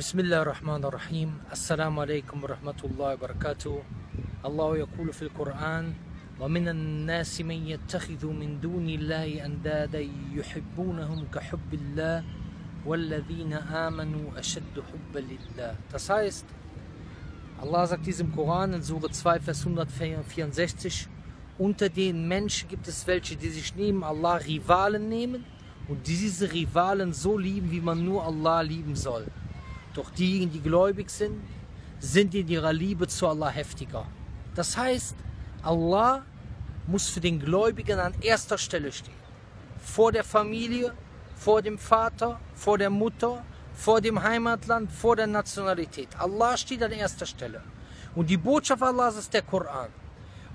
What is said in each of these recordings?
بسم الله الرحمن الرحيم السلام عليكم ورحمة الله وبركاته الله يقول في القرآن ومن الناس من يتخذ من دون الله أندادا يحبونهم كحب الله والذين آمنوا أشد حبا لله Das heißt, Allah sagt dies im Koran in Sure 2, Vers 164 Unter den Menschen gibt es welche, die sich neben Allah Rivalen nehmen und diese Rivalen so lieben, wie man nur Allah lieben soll. Doch diejenigen, die gläubig sind, sind in ihrer Liebe zu Allah heftiger. Das heißt, Allah muss für den Gläubigen an erster Stelle stehen. Vor der Familie, vor dem Vater, vor der Mutter, vor dem Heimatland, vor der Nationalität. Allah steht an erster Stelle. Und die Botschaft Allahs ist der Koran.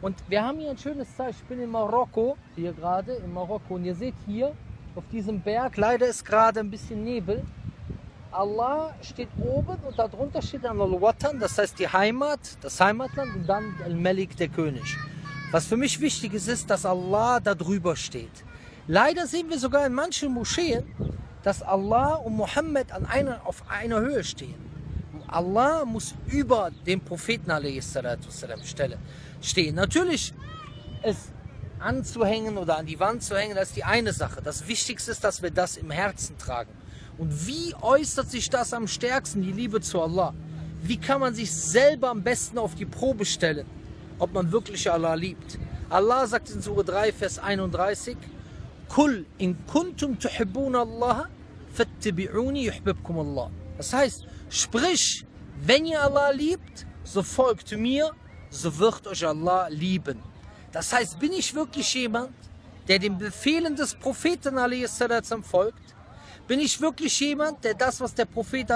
Und wir haben hier ein schönes Zeichen. Ich bin in Marokko, hier gerade in Marokko. Und ihr seht hier auf diesem Berg, leider ist gerade ein bisschen Nebel, Allah steht oben und darunter steht Al-Watan, das heißt die Heimat, das Heimatland und dann Al-Malik, der König. Was für mich wichtig ist, ist, dass Allah da drüber steht. Leider sehen wir sogar in manchen Moscheen, dass Allah und Mohammed an einer, auf einer Höhe stehen. Allah muss über den Propheten stelle, stehen. Natürlich, es anzuhängen oder an die Wand zu hängen, das ist die eine Sache. Das Wichtigste ist, dass wir das im Herzen tragen. Und wie äußert sich das am stärksten, die Liebe zu Allah? Wie kann man sich selber am besten auf die Probe stellen, ob man wirklich Allah liebt? Allah sagt in Surah 3, Vers 31, Kul in kuntum Allah, Allah. Das heißt, sprich, wenn ihr Allah liebt, so folgt mir, so wird euch Allah lieben. Das heißt, bin ich wirklich jemand, der den Befehlen des Propheten folgt? Bin ich wirklich jemand, der das, was der Prophet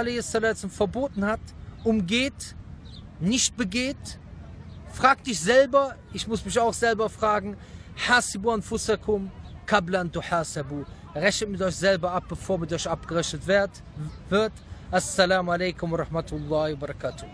verboten hat, umgeht, nicht begeht? Frag dich selber, ich muss mich auch selber fragen, kablan. Rechnet mit euch selber ab, bevor mit euch abgerechnet wird. Assalamu alaikum wa rahmatullahi wa barakatuh.